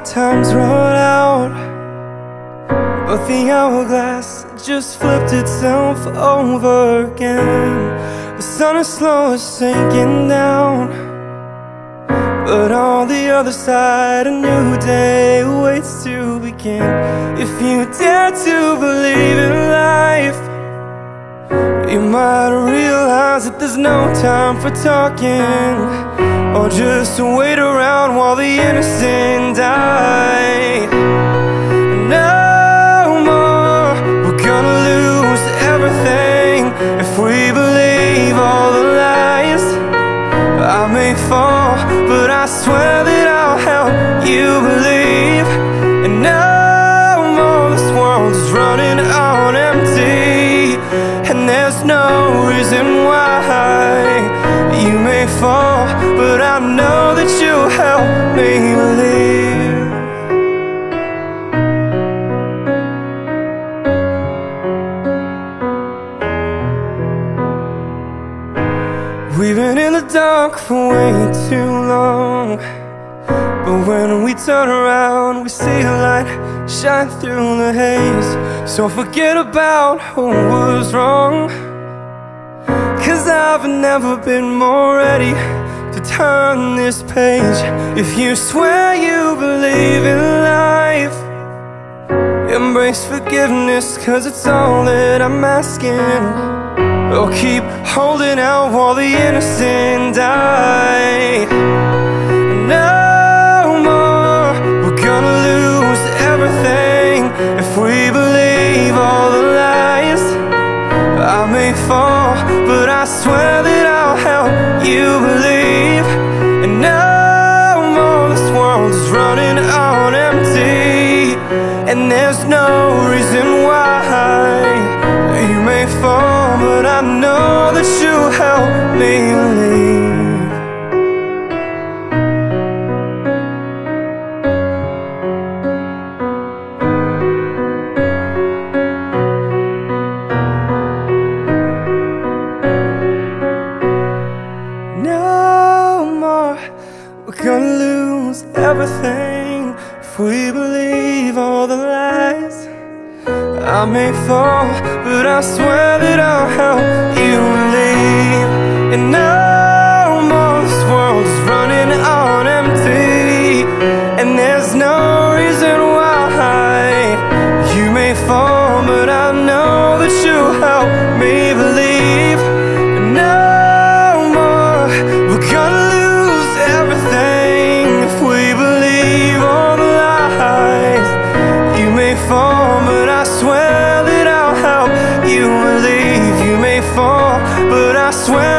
time's run out. But the hourglass just flipped itself over again. The sun is slowly sinking down. But on the other side a new day waits to begin. If you dare to believe in life You might realize that there's no time for talking or just to wait around while the innocent die. No more, we're gonna lose everything If we believe all the lies I may fall, but I swear that I'll help you believe. And no more, this world is running on empty. And there's no reason why you may fall, We've been in the dark for way too long. But when we turn around, we see a light shine through the haze. So forget about who was wrong. Cause I've never been more ready to turn this page. If you swear you believe in life Embrace forgiveness cause it's all that I'm asking. Or keep holding out while the innocent die. No no reason why may fall, but I swear I swear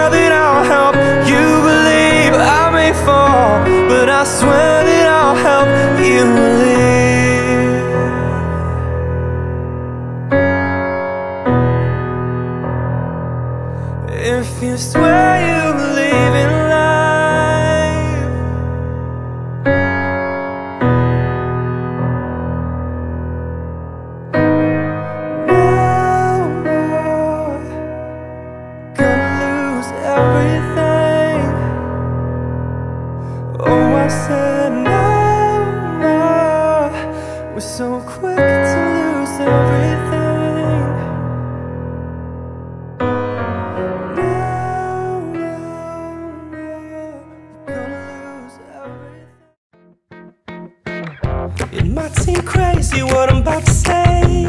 It might seem crazy what I'm about to say.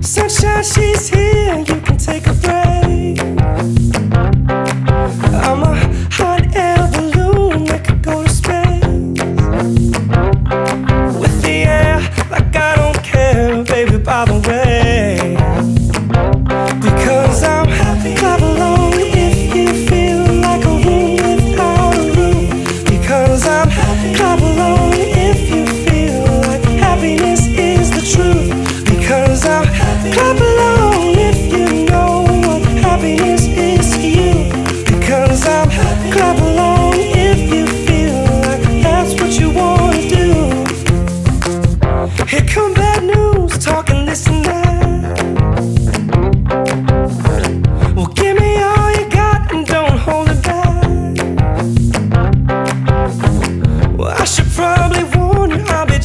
Sunshine, she's here, you I'm happy, along if you feel like happiness is the truth. Because I'm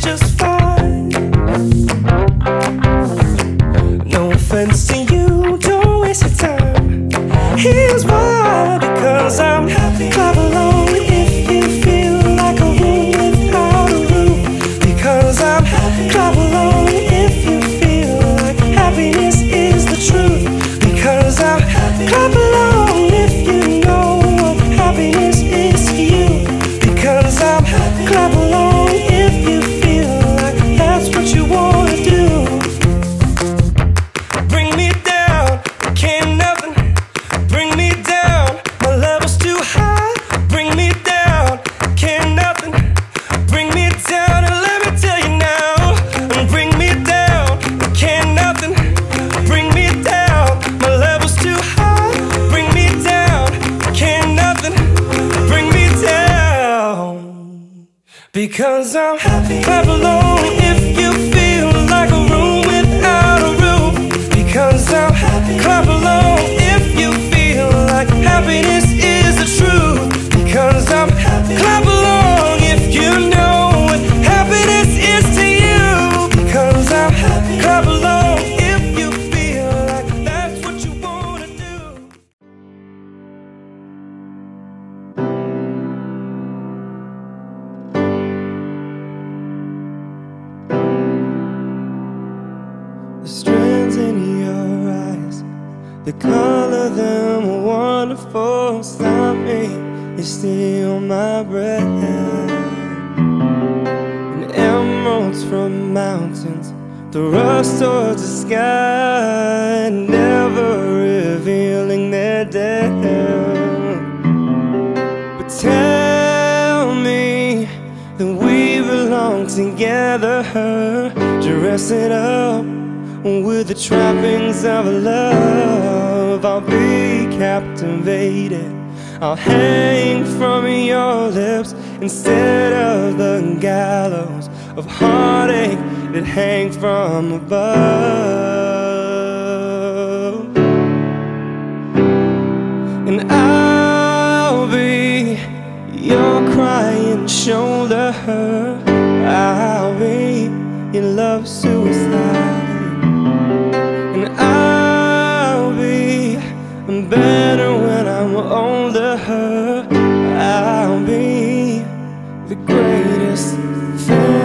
just fine. No offense to you, don't waste your time. Here's why, because I'm happy. If you feel like a without a. Because I'm happy. If you feel like happiness is the truth. Because I'm happy. Because I'm happy. Clap along if you feel like a room without a roof. Because I'm happy. Clap the color them wonderful. Stop me, you steal my breath. And emeralds from mountains, the rust towards the sky, never revealing their depth. But tell me that we belong together. Dress it up with the trappings of love. I'll be captivated. I'll hang from your lips instead of the gallows of heartache that hangs from above. And I'll be your crying shoulder. I'll be your love suicide. her, I'll be the greatest thing.